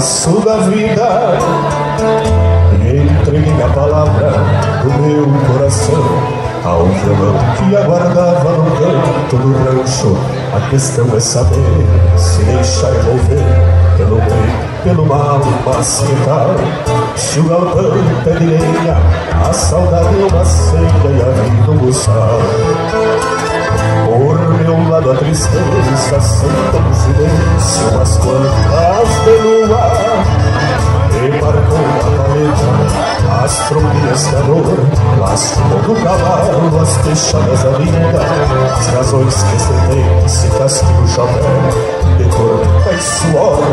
voz o que faço da vida. Entreguei a palavra do meu coração Ao violão que aguardava no canto do rancho. A questão é saber se deixar envolver Pelo bem, pelo mal, mas que tal? Se o galpão pede lenha A saudade é uma senha e a vida um buçal por meu lado a tristeza senta no silêncio Umas quantas de lua E marcou a paleta As trombinhas da dor Lastimou do cavalo As fechadas da As razões que se tem Se castiga o chapéu De corpo e suor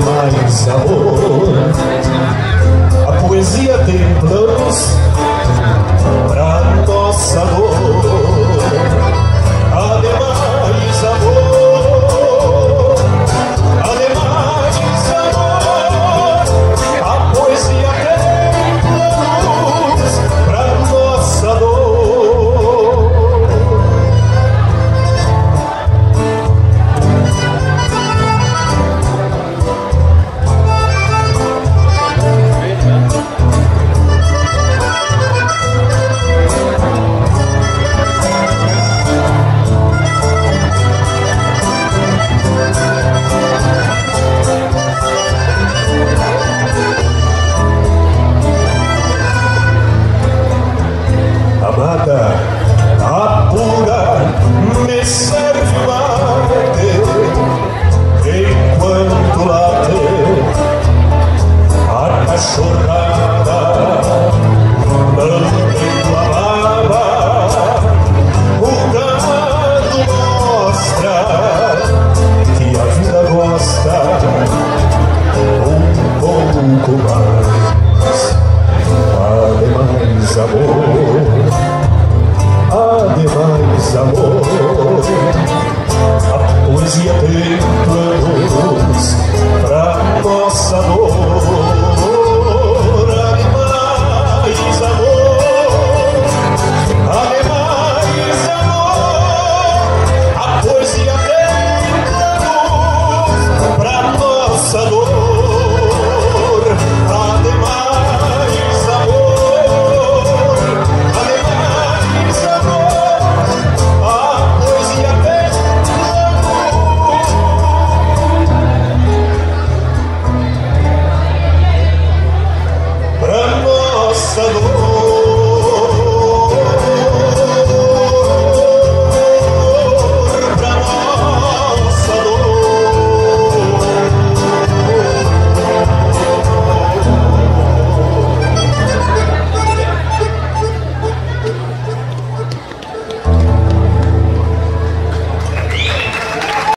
demais amor. A poesia tem plano